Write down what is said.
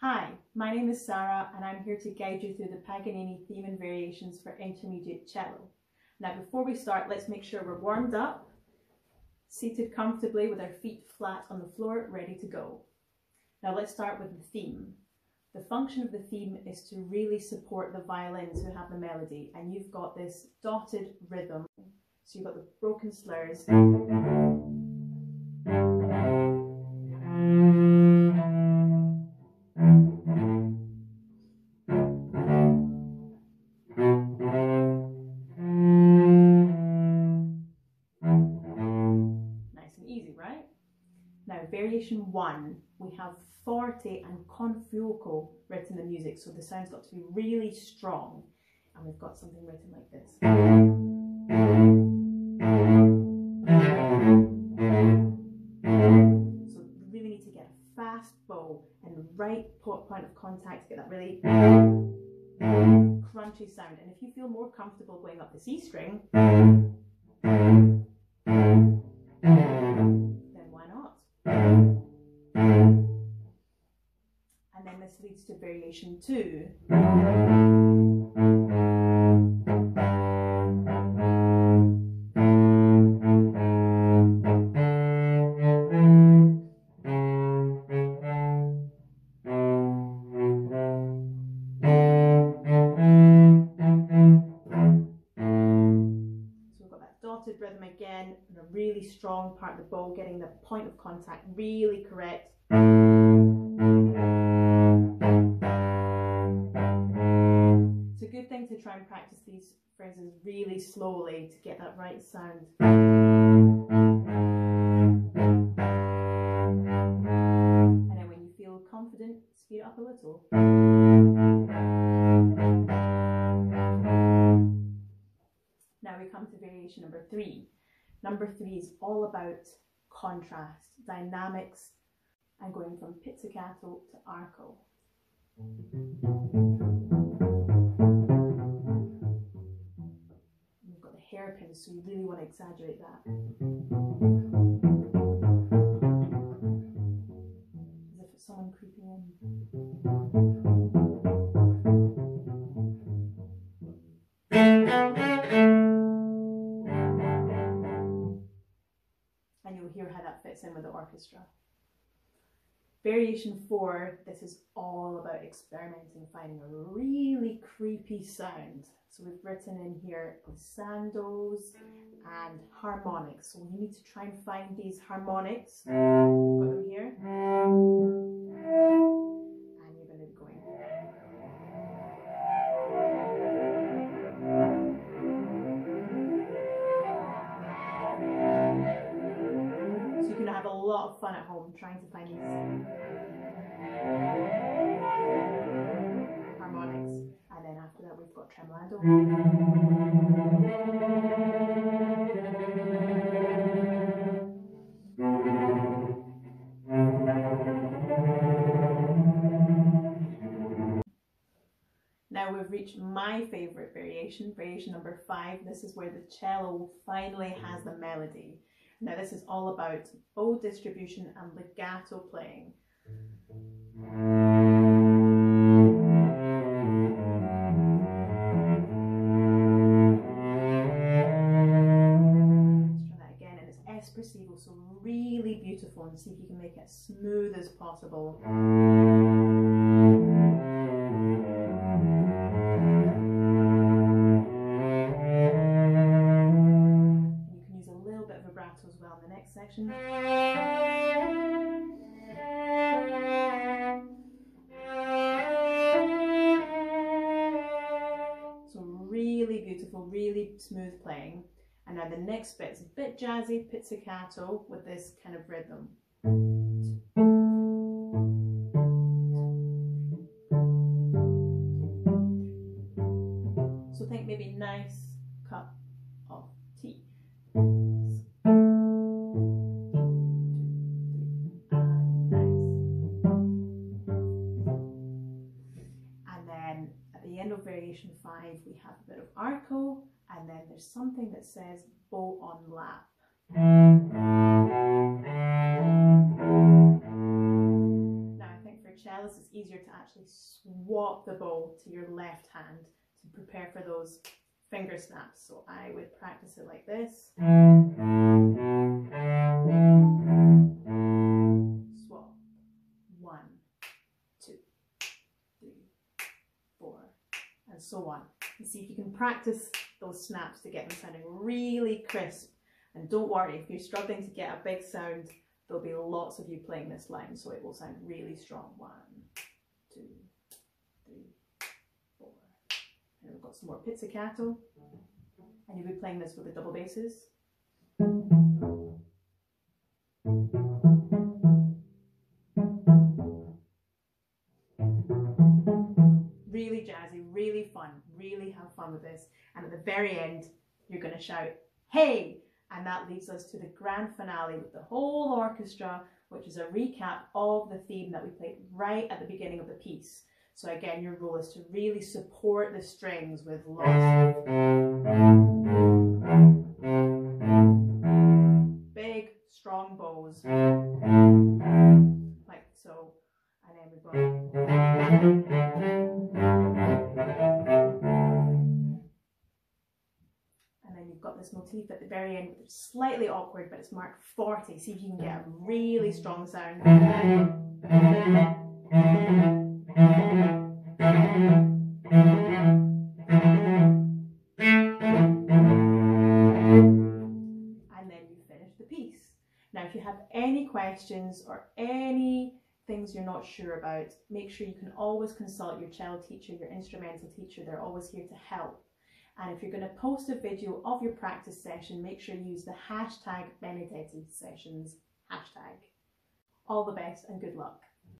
Hi, my name is Sarah and I'm here to guide you through the Paganini theme and variations for intermediate cello. Now before we start, let's make sure we're warmed up, seated comfortably with our feet flat on the floor, ready to go. Now let's start with the theme. The function of the theme is to really support the violins who have the melody and you've got this dotted rhythm. So you've got the broken slurs. Now, variation one, we have forte and con fuoco written in the music, so the sound's got to be really strong. And we've got something written like this. So you really need to get a fast bow and the right point of contact to get that really crunchy sound. And if you feel more comfortable going up the C string, leads to variation two. Strong part of the bow, getting the point of contact really correct. It's a good thing to try and practice these phrases really slowly to get that right sound. And then when you feel confident, speed it up a little. Number three is all about contrast, dynamics, and going from pizzicato to arco. We've got the hairpins, so you really want to exaggerate that. Fits in with the orchestra. Variation 4, this is all about experimenting, finding a really creepy sound. So we've written in here glissandos and harmonics. So you need to try and find these harmonics. Got them here. Fun at home trying to find these. Harmonics. And then after that we've got tremolando. Now we've reached my favourite variation, variation number five. This is where the cello finally has the melody. Now this is all about bow distribution and legato playing. Let's try that again and it's espressivo, so really beautiful and see if you can make it as smooth as possible. Vibrato as well in the next section. So really beautiful, really smooth playing. And now the next bit's a bit jazzy pizzicato with this kind of rhythm. So think maybe nice cup of tea. Of variation five, we have a bit of arco, and then there's something that says bow on lap. Now I think for cellos it's easier to actually swap the bow to your left hand to prepare for those finger snaps. So I would practice it like this. So on. And see if you can practice those snaps to get them sounding really crisp. And don't worry, if you're struggling to get a big sound, there'll be lots of you playing this line, so it will sound really strong. One, two, three, four. And we've got some more pizzicato. And you'll be playing this with the double basses. Fun with this. And at the very end, you're going to shout, hey! And that leads us to the grand finale with the whole orchestra, which is a recap of the theme that we played right at the beginning of the piece. So again, your role is to really support the strings with lots of you've got this motif at the very end, which is slightly awkward, but it's marked forte. See if you can get a really strong sound. And then you finish the piece. Now, if you have any questions or any things you're not sure about, make sure you can always consult your cello teacher, your instrumental teacher. They're always here to help. And if you're going to post a video of your practice session, make sure you use the hashtag Benedetti Sessions hashtag. All the best and good luck.